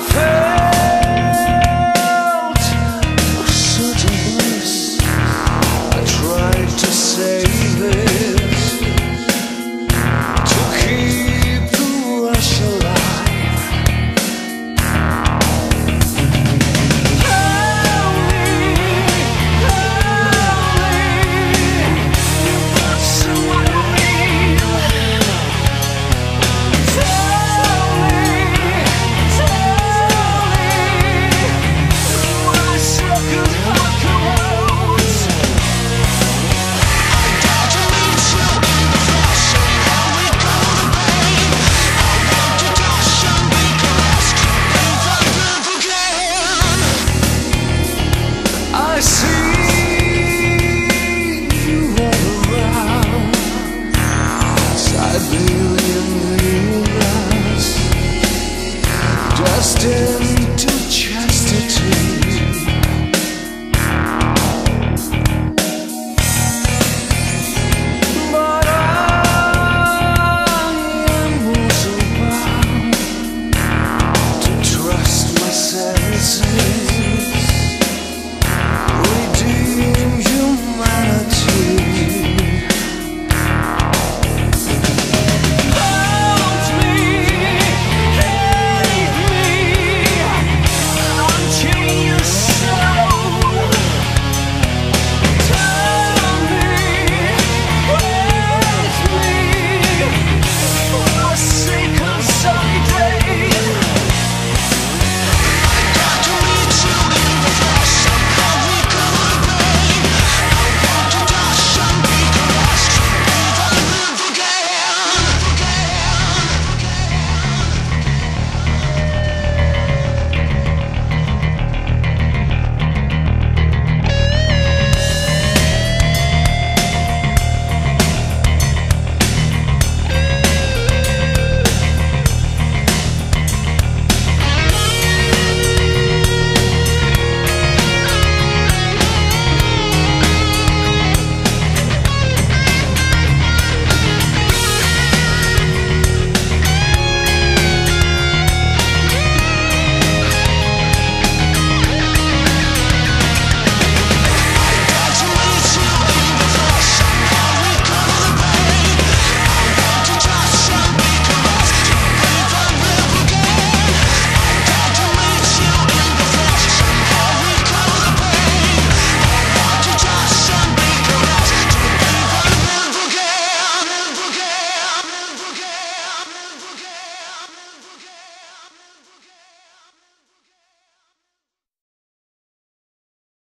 fell.